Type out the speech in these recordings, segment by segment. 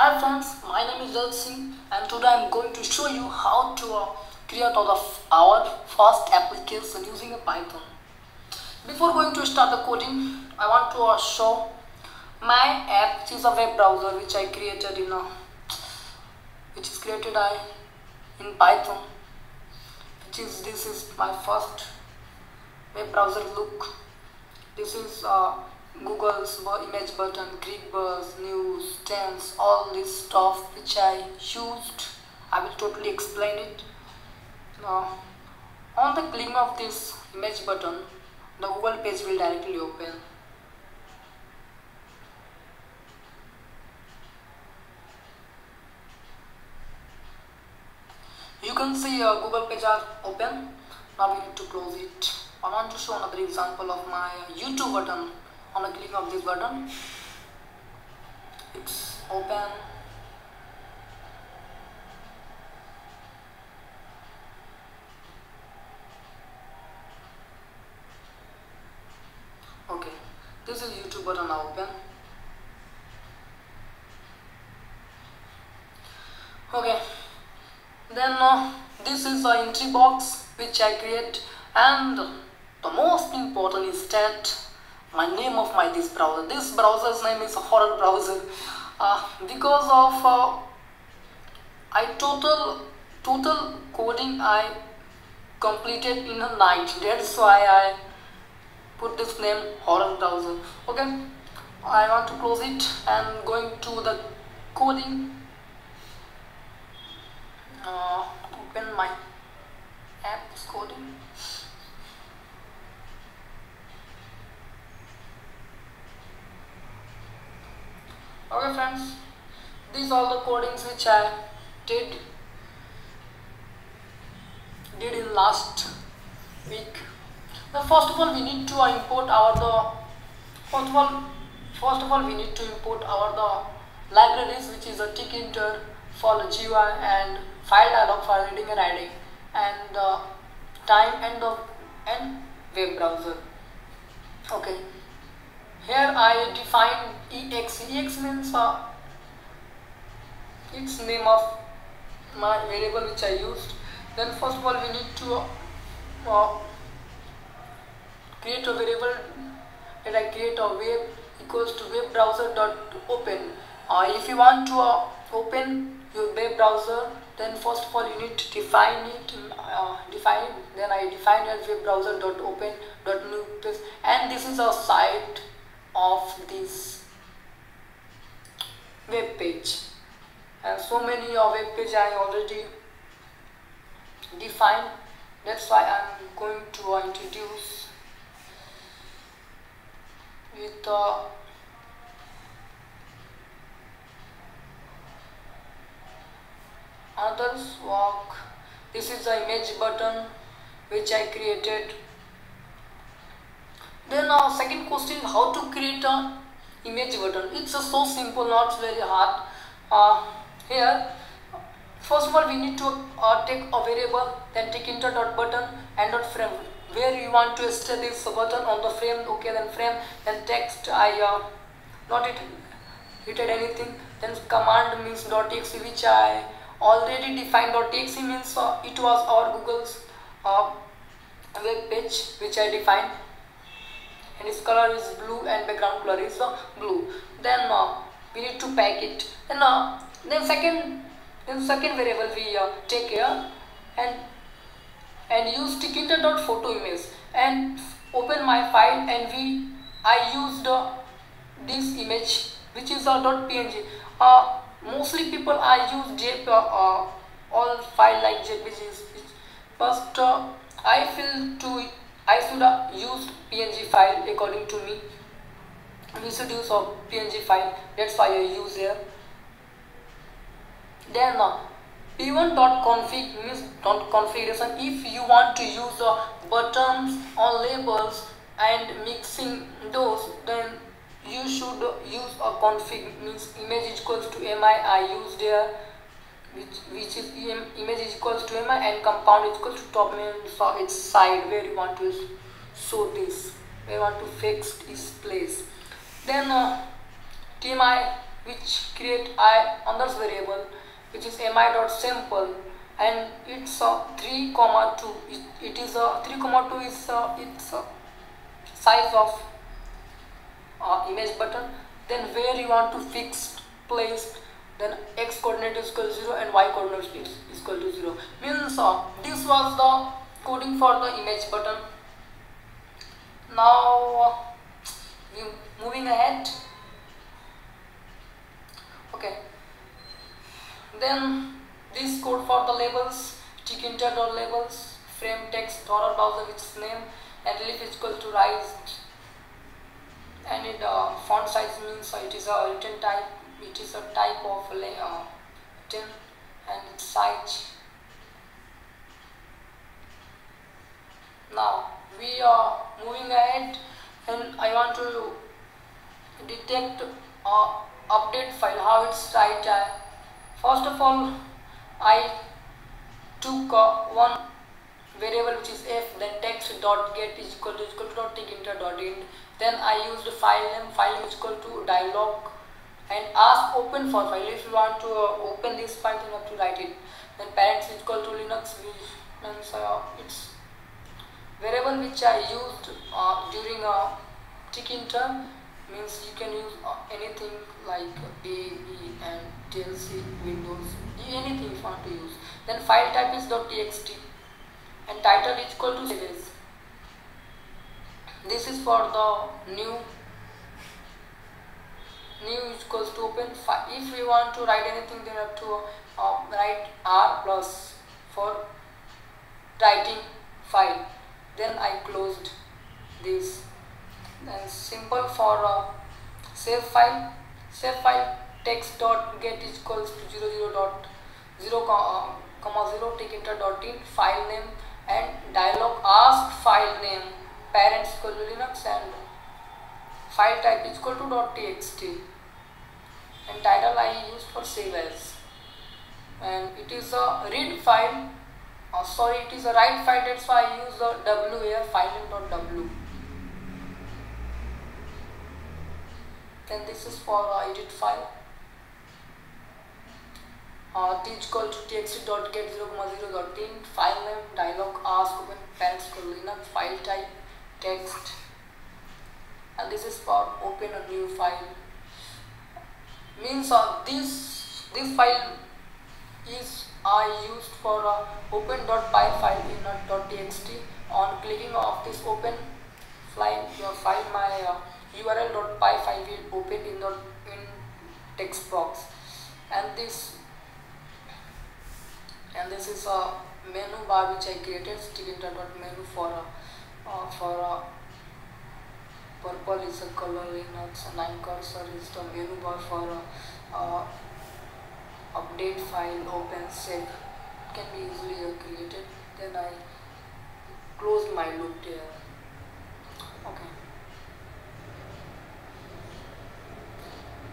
Hi friends, my name is Rajat Singh and today I am going to show you how to uh, create our, our first application using a Python. Before going to start the coding, I want to uh, show my app. Which is a web browser which I created in a which is created I in Python. Which is this is my first web browser look. This is uh, Google's image button, Geekbuzz, news, tense, all this stuff which I used. I will totally explain it. Now, on the click of this image button, the Google page will directly open. You can see uh, Google page are open. Now we need to close it. I want to show another example of my YouTube button on a click of this button it's open. Okay this is youtube button open. Okay then uh, this is the entry box which i create and the most important is that my name of my this browser this browser's name is horror browser. Uh, because of uh, I total total coding I completed in a night. That's why I put this name horror browser. Okay I want to close it and going to the coding. Uh, open my apps coding okay friends. These are the codings which I did did in last week. Now first of all we need to import our the first of all first of all we need to import our the libraries which is a Tkinter for the GUI and file dialog for reading and writing and the time and the and web browser. Okay here I define ex. ex means uh, its name of my variable which I used. Then first of all we need to uh, create a variable that I create a web equals to web browser dot open. Uh, if you want to uh, open your web browser then first of all you need to define it uh, define it then I define as web browser dot open dot new and this is a site of this web page. And so many of web page I already defined. That's why I'm going to introduce with uh, others walk this is the image button which I created then uh, second question how to create an image button. It's uh, so simple, not very hard. Uh, here, first of all, we need to uh, take a variable, then tkinter dot button and dot frame. Where you want to set this button on the frame, okay, then frame, then text. I uh, not it written anything. Then command means dot exe, which I already defined. Dot exe means uh, it was our Google's uh, web page, which I defined and its color is blue and background color is uh, blue. Then uh, we need to pack it. Then uh, then second then second variable we uh, take here. And and use dot photo image. And open my file and we I used uh, this image which is a uh, dot png uh, mostly people I use JPEG uh, all file like JPGs but uh, I feel to I should used PNG file according to me. We should use a PNG file. That's why I use here. Then uh, p1.config means configuration. If you want to use the buttons or labels and mixing those, then you should use a config means image equals to mi. I used here which which is image is equals to mi and compound is equals to top means so its side where you want to show this where you want to fix this place. Then uh, tmi which create I others variable which is mi dot sample and it's a 3 comma 2 it, it is a 3 comma 2 is a, it's a size of uh, image button. Then where you want to fix place then x coordinate is equal to 0 and y coordinate is equal to 0 means uh, this was the coding for the image button. Now uh, we moving ahead. Okay. Then this code for the labels tkinter dot labels frame text Tor browser is name and relief is equal to rise and it uh, font size means uh, it is a written type it is a type of uh, written and its size. Now we are moving ahead and I want to detect uh, update file how it's right uh, first of all I took uh, one variable which is f then text dot get is equal to equal to dot tkinter dot int. Then I used the file name file is equal to dialog and ask open for file if you want to uh, open this file you have to write it then parents is equal to linux means uh, it's variable which I used uh, during a ticking term means you can use uh, anything like A, B and TLC, Windows, anything you want to use. Then file type is .txt and title is equal to series. This is for the new new is equals to open if we want to write anything then have to uh, write r plus for writing file. Then I closed this. Then simple for uh, save file. Save file text dot get is equals to 0 0 dot 0 comma, comma 0 tkinter dot in file name and dialog ask file name parents equal to linux and file type is equal to dot txt and title I use for save as and it is a read file. Uh, sorry it is a write file. That's why I use the w here file dot w. Then this is for uh, edit file. Uh, t equal to txt dot get 0 comma 0 dot in. File name dialog ask open parents linux file type text. And this is for open a new file means uh, this this file is I used for uh, open.py file in .txt. On clicking of this open file your file my uh, url.py file will open in the in text box. And this and this is a menu bar which I created menu for a, uh, for a purple is a color in Linux nine cursor is the menu bar for a, update file open save can be easily created. Then I close my loop there. Okay.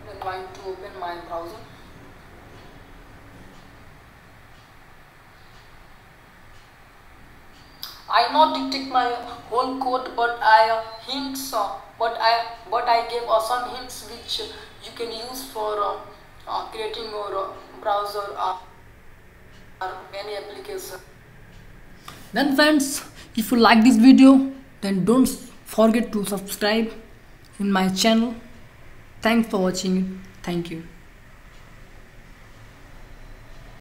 Then going to open my browser I not detect my whole code but I uh, hints uh, but I but I gave uh, some hints which you can use for creating your browser or any application. Then friends if you like this video then don't forget to subscribe in my channel. Thanks for watching. Thank you